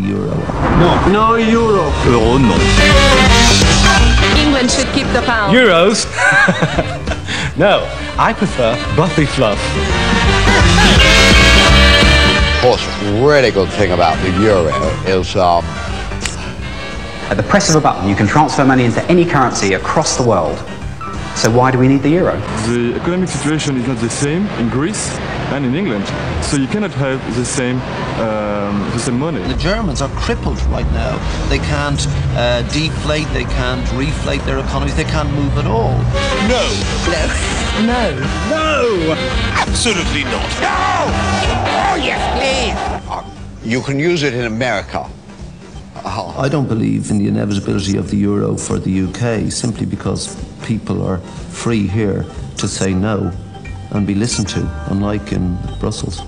the euro. No euro. Euro, no. England should keep the pound. Euros? no, I prefer Buffy Fluff. What's really good thing about the euro is um, At the press of a button, you can transfer money into any currency across the world. So why do we need the euro? The economic situation is not the same in Greece and in England, so you cannot have the same um, the same money. The Germans are crippled right now. They can't uh, deflate, they can't reflate their economies, they can't move at all. No. No. No. No. Absolutely not. oh yes, please. You can use it in America. I don't believe in the inevitability of the euro for the UK simply because people are free here to say no and be listened to, unlike in Brussels.